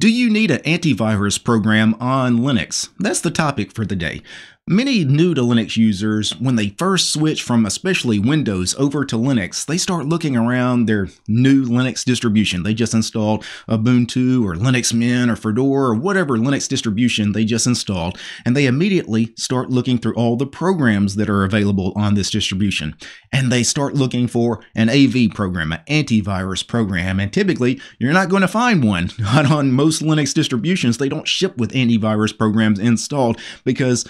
Do you need an antivirus program on Linux? That's the topic for the day. Many new to Linux users, when they first switch from especially Windows over to Linux, they start looking around their new Linux distribution. They just installed Ubuntu or Linux Mint or Fedora or whatever Linux distribution they just installed, and they immediately start looking through all the programs that are available on this distribution. And they start looking for an AV program, an antivirus program, and typically you're not going to find one. Not on most Linux distributions, they don't ship with antivirus programs installed because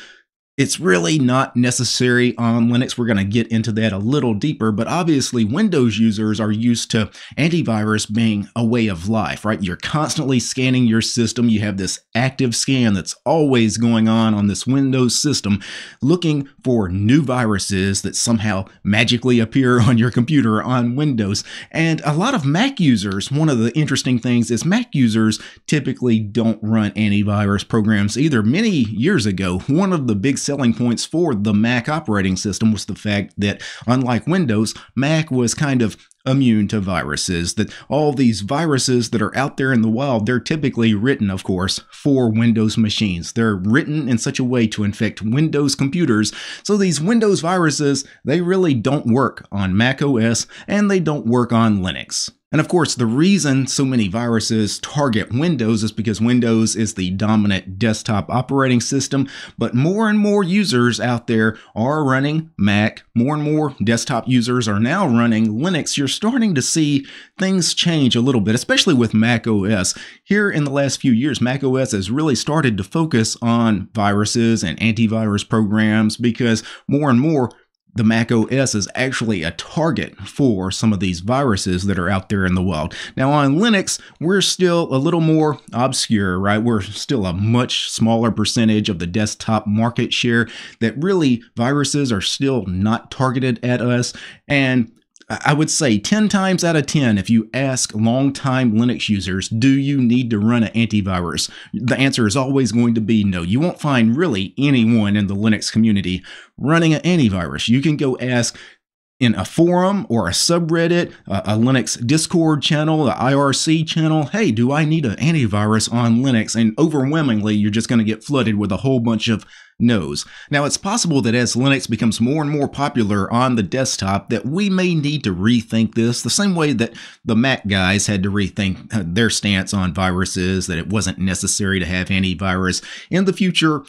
it's really not necessary on Linux. We're going to get into that a little deeper, but obviously Windows users are used to antivirus being a way of life, right? You're constantly scanning your system. You have this active scan that's always going on on this Windows system, looking for new viruses that somehow magically appear on your computer on Windows. And a lot of Mac users, one of the interesting things is Mac users typically don't run antivirus programs either. Many years ago, one of the big selling points for the Mac operating system was the fact that, unlike Windows, Mac was kind of immune to viruses. That all these viruses that are out there in the wild, they're typically written, of course, for Windows machines. They're written in such a way to infect Windows computers. So these Windows viruses, they really don't work on Mac OS and they don't work on Linux. And of course, the reason so many viruses target Windows is because Windows is the dominant desktop operating system, but more and more users out there are running Mac. More and more desktop users are now running Linux. You're starting to see things change a little bit, especially with Mac OS. Here in the last few years, Mac OS has really started to focus on viruses and antivirus programs because more and more the Mac OS is actually a target for some of these viruses that are out there in the wild. Now, on Linux, we're still a little more obscure, right? We're still a much smaller percentage of the desktop market share that really viruses are still not targeted at us. And I would say 10 times out of 10, if you ask longtime Linux users, do you need to run an antivirus? The answer is always going to be no. You won't find really anyone in the Linux community running an antivirus. You can go ask in a forum or a subreddit, a, Linux Discord channel, the IRC channel, hey, do I need an antivirus on Linux? And overwhelmingly, you're just going to get flooded with a whole bunch of no's. Now, it's possible that as Linux becomes more and more popular on the desktop, that we may need to rethink this the same way that the Mac guys had to rethink uh, their stance on viruses, that it wasn't necessary to have antivirus. In the future,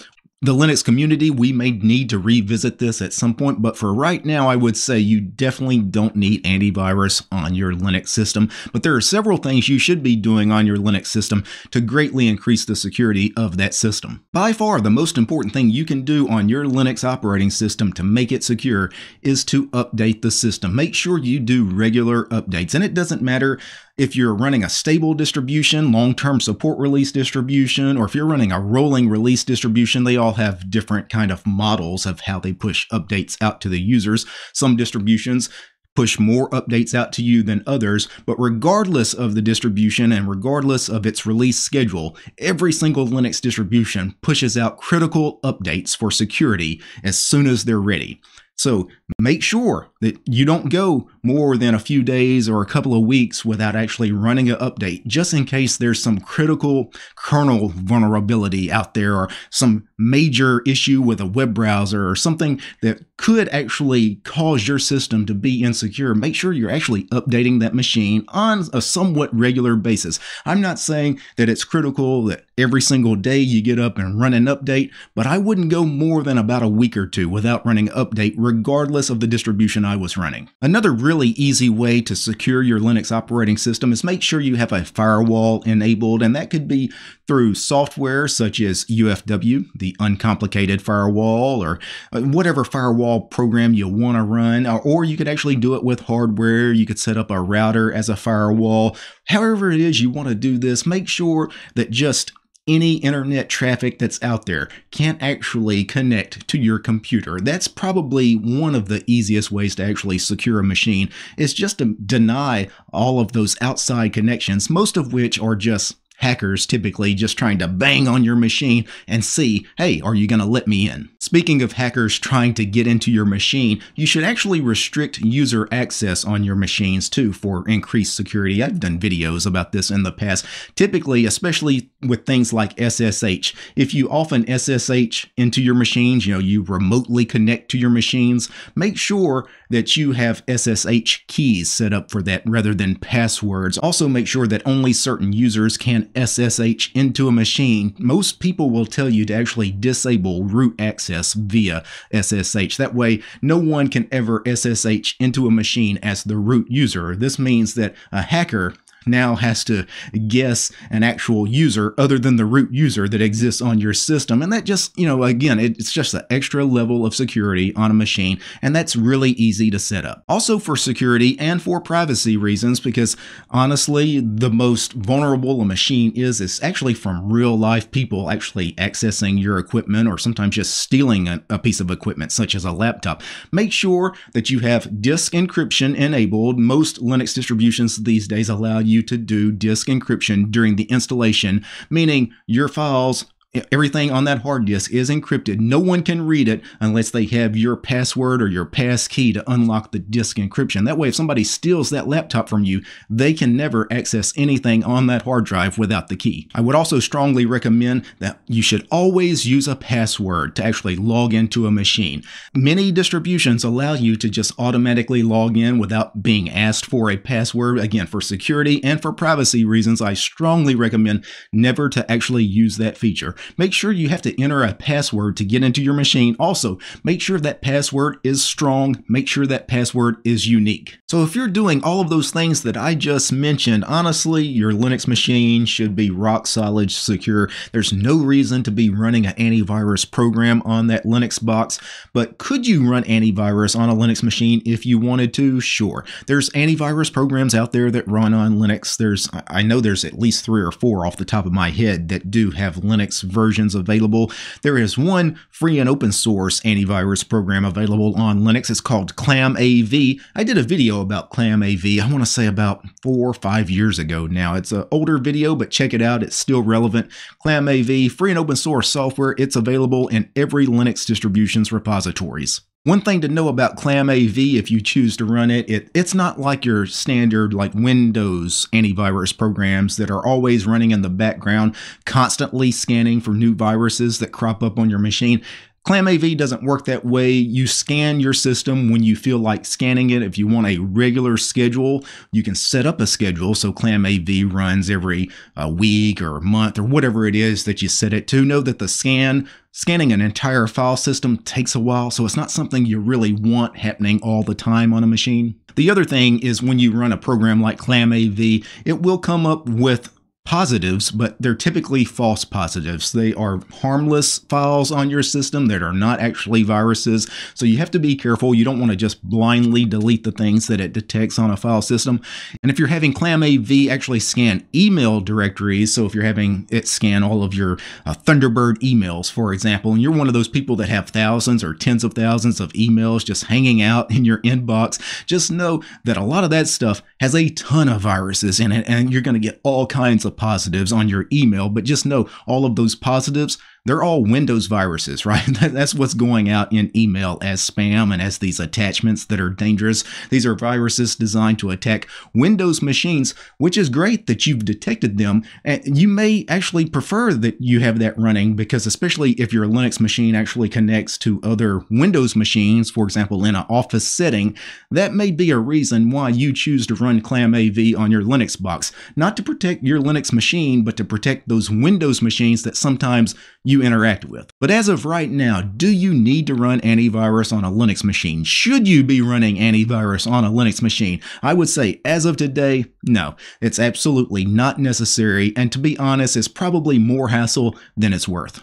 the Linux community, we may need to revisit this at some point, but for right now, I would say you definitely don't need antivirus on your Linux system. But there are several things you should be doing on your Linux system to greatly increase the security of that system. By far, the most important thing you can do on your Linux operating system to make it secure is to update the system. Make sure you do regular updates, and it doesn't matter if you're running a stable distribution, long-term support release distribution, or if you're running a rolling release distribution, they all have different kind of models of how they push updates out to the users. Some distributions push more updates out to you than others, but regardless of the distribution and regardless of its release schedule, every single Linux distribution pushes out critical updates for security as soon as they're ready. So make sure that you don't go more than a few days or a couple of weeks without actually running an update, just in case there's some critical kernel vulnerability out there or some major issue with a web browser or something that could actually cause your system to be insecure. Make sure you're actually updating that machine on a somewhat regular basis. I'm not saying that it's critical that every single day you get up and run an update, but I wouldn't go more than about a week or two without running an update regardless of the distribution I was running. Another really easy way to secure your Linux operating system is make sure you have a firewall enabled, and that could be through software such as UFW, the uncomplicated firewall, or uh, whatever firewall program you want to run, uh, or you could actually do it with hardware. You could set up a router as a firewall. However, it is you want to do this, make sure that just any internet traffic that's out there can't actually connect to your computer. That's probably one of the easiest ways to actually secure a machine is just to deny all of those outside connections, most of which are just hackers typically just trying to bang on your machine and see, hey, are you going to let me in? Speaking of hackers trying to get into your machine, you should actually restrict user access on your machines too for increased security. I've done videos about this in the past. Typically, especially with things like SSH, if you often SSH into your machines, you know, you remotely connect to your machines, make sure that you have SSH keys set up for that rather than passwords. Also make sure that only certain users can SSH into a machine. Most people will tell you to actually disable root access via SSH. That way, no one can ever SSH into a machine as the root user. This means that a hacker now has to guess an actual user other than the root user that exists on your system. And that just, you know, again, it's just an extra level of security on a machine, and that's really easy to set up. Also for security and for privacy reasons, because honestly, the most vulnerable a machine is is actually from real life people actually accessing your equipment or sometimes just stealing a, piece of equipment, such as a laptop. Make sure that you have disk encryption enabled. Most Linux distributions these days allow you you to do disk encryption during the installation, meaning your files everything on that hard disk is encrypted. No one can read it unless they have your password or your pass key to unlock the disk encryption. That way, if somebody steals that laptop from you, they can never access anything on that hard drive without the key. I would also strongly recommend that you should always use a password to actually log into a machine. Many distributions allow you to just automatically log in without being asked for a password. Again, for security and for privacy reasons, I strongly recommend never to actually use that feature. Make sure you have to enter a password to get into your machine. Also, make sure that password is strong. Make sure that password is unique. So if you're doing all of those things that I just mentioned, honestly, your Linux machine should be rock solid secure. There's no reason to be running an antivirus program on that Linux box, but could you run antivirus on a Linux machine if you wanted to? Sure. There's antivirus programs out there that run on Linux. There's I know there's at least 3 or 4 off the top of my head that do have Linux versions available. There is one free and open source antivirus program available on Linux. It's called ClamAV. I did a video about ClamAV, I want to say about four or five years ago now. It's an older video, but check it out. It's still relevant. ClamAV, free and open source software. It's available in every Linux distribution's repositories. One thing to know about ClamAV if you choose to run it, it, it's not like your standard like Windows antivirus programs that are always running in the background, constantly scanning for new viruses that crop up on your machine. ClamAV doesn't work that way. You scan your system when you feel like scanning it. If you want a regular schedule, you can set up a schedule so ClamAV runs every uh, week or month or whatever it is that you set it to. Know that the scan Scanning an entire file system takes a while, so it's not something you really want happening all the time on a machine. The other thing is when you run a program like ClamAV, it will come up with positives, but they're typically false positives. They are harmless files on your system that are not actually viruses. So you have to be careful. You don't want to just blindly delete the things that it detects on a file system. And if you're having ClamAV actually scan email directories, so if you're having it scan all of your uh, Thunderbird emails, for example, and you're one of those people that have thousands or tens of thousands of emails just hanging out in your inbox, just know that a lot of that stuff has a ton of viruses in it, and you're going to get all kinds of positives on your email, but just know all of those positives they're all Windows viruses, right? That's what's going out in email as spam and as these attachments that are dangerous. These are viruses designed to attack Windows machines, which is great that you've detected them. And you may actually prefer that you have that running because, especially if your Linux machine actually connects to other Windows machines, for example, in an office setting, that may be a reason why you choose to run ClamAV on your Linux box. Not to protect your Linux machine, but to protect those Windows machines that sometimes you interact with. But as of right now, do you need to run antivirus on a Linux machine? Should you be running antivirus on a Linux machine? I would say, as of today, no. It's absolutely not necessary, and to be honest, it's probably more hassle than it's worth.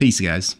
Peace, guys.